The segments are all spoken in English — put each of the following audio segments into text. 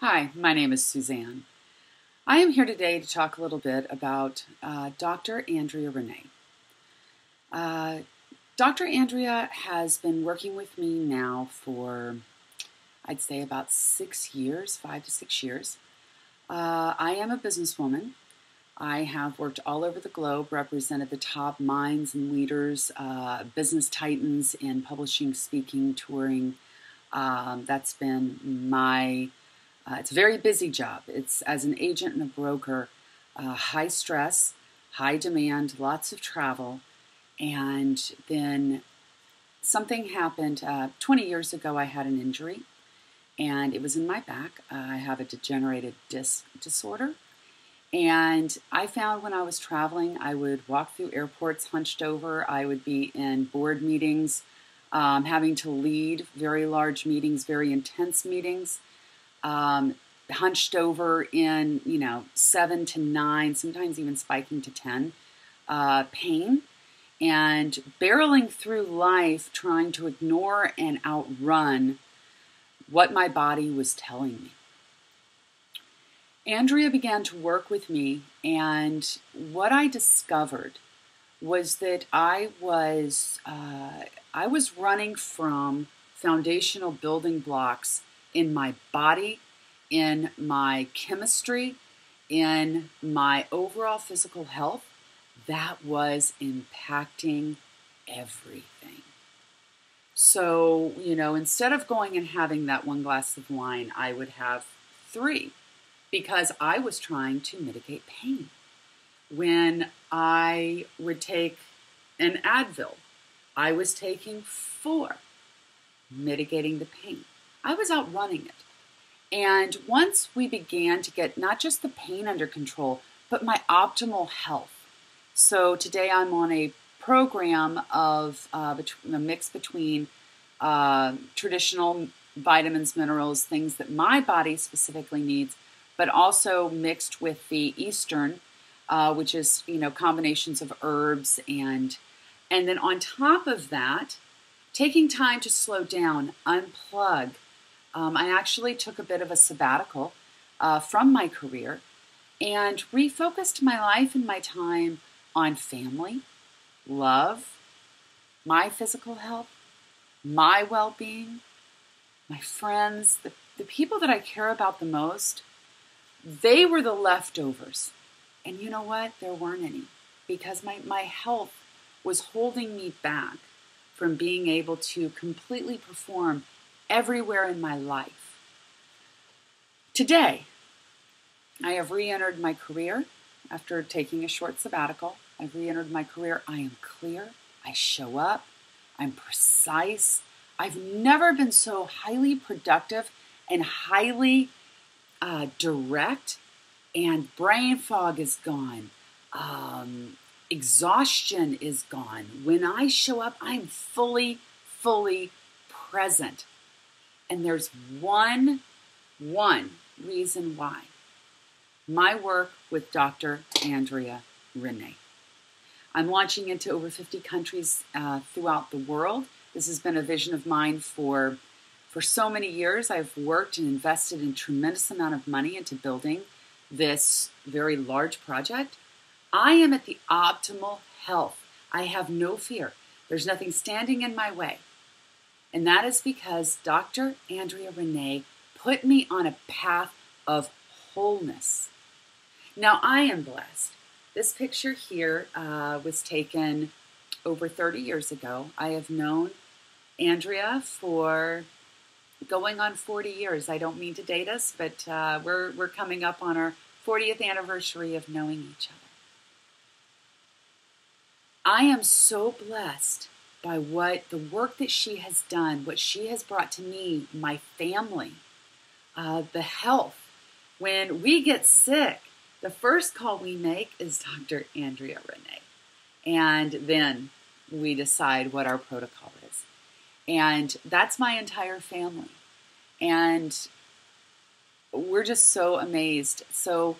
Hi, my name is Suzanne. I am here today to talk a little bit about uh, Dr. Andrea Renee. Uh, Dr. Andrea has been working with me now for, I'd say, about six years, five to six years. Uh, I am a businesswoman. I have worked all over the globe, represented the top minds and leaders, uh, business titans in publishing, speaking, touring. Um, that's been my uh, it's a very busy job. It's as an agent and a broker, uh, high stress, high demand, lots of travel. And then something happened uh, 20 years ago. I had an injury and it was in my back. I have a degenerated disc disorder. And I found when I was traveling, I would walk through airports hunched over. I would be in board meetings, um, having to lead very large meetings, very intense meetings um, hunched over in, you know, seven to nine, sometimes even spiking to 10, uh, pain, and barreling through life trying to ignore and outrun what my body was telling me. Andrea began to work with me, and what I discovered was that I was uh, I was running from foundational building blocks in my body, in my chemistry, in my overall physical health, that was impacting everything. So, you know, instead of going and having that one glass of wine, I would have three because I was trying to mitigate pain. When I would take an Advil, I was taking four, mitigating the pain. I was out running it. And once we began to get not just the pain under control, but my optimal health. So today I'm on a program of uh, a mix between uh, traditional vitamins, minerals, things that my body specifically needs, but also mixed with the Eastern, uh, which is you know combinations of herbs and and then on top of that, taking time to slow down, unplug, um, I actually took a bit of a sabbatical uh, from my career and refocused my life and my time on family, love, my physical health, my well being, my friends, the, the people that I care about the most. They were the leftovers. And you know what? There weren't any because my, my health was holding me back from being able to completely perform everywhere in my life. Today, I have re entered my career after taking a short sabbatical. I've re entered my career. I am clear. I show up. I'm precise. I've never been so highly productive and highly uh, direct, and brain fog is gone. Um, exhaustion is gone. When I show up, I'm fully, fully present. And there's one, one reason why. My work with Dr. Andrea Renee. I'm launching into over 50 countries uh, throughout the world. This has been a vision of mine for, for so many years. I've worked and invested in tremendous amount of money into building this very large project. I am at the optimal health. I have no fear. There's nothing standing in my way. And that is because Dr. Andrea Renee put me on a path of wholeness. Now, I am blessed. This picture here uh, was taken over 30 years ago. I have known Andrea for going on 40 years. I don't mean to date us, but uh, we're, we're coming up on our 40th anniversary of knowing each other. I am so blessed by what the work that she has done, what she has brought to me, my family, uh, the health. When we get sick, the first call we make is Dr. Andrea Renee. And then we decide what our protocol is. And that's my entire family. And we're just so amazed. So,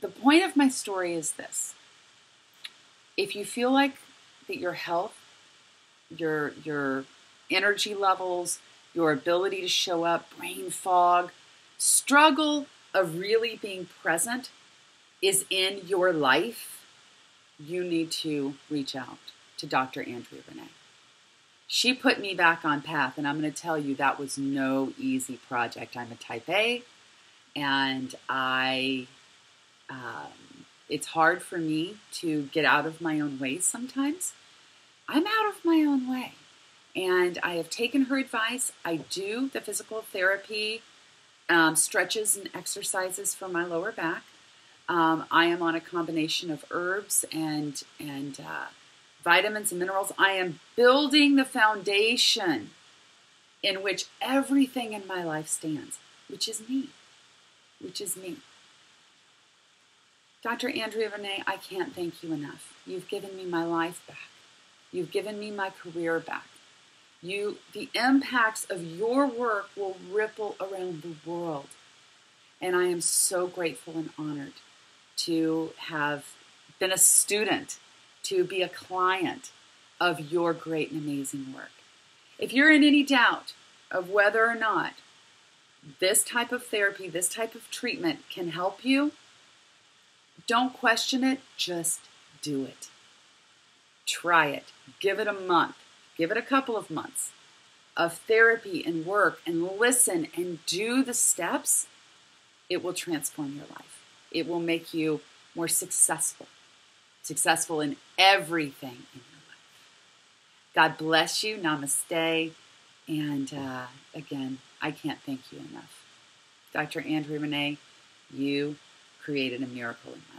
the point of my story is this if you feel like that your health, your your energy levels, your ability to show up, brain fog, struggle of really being present is in your life, you need to reach out to Dr. Andrea Renee. She put me back on path, and I'm going to tell you that was no easy project. I'm a type A, and I, um, it's hard for me to get out of my own ways sometimes. I'm out of my own way. And I have taken her advice. I do the physical therapy um, stretches and exercises for my lower back. Um, I am on a combination of herbs and and uh, vitamins and minerals. I am building the foundation in which everything in my life stands, which is me, which is me. Dr. Andrea Renee, I can't thank you enough. You've given me my life back. You've given me my career back. You, the impacts of your work will ripple around the world. And I am so grateful and honored to have been a student, to be a client of your great and amazing work. If you're in any doubt of whether or not this type of therapy, this type of treatment can help you, don't question it, just do it. Try it. Give it a month. Give it a couple of months of therapy and work and listen and do the steps. It will transform your life. It will make you more successful, successful in everything in your life. God bless you. Namaste. And uh, again, I can't thank you enough. Dr. Andrea Renee, you created a miracle in my life.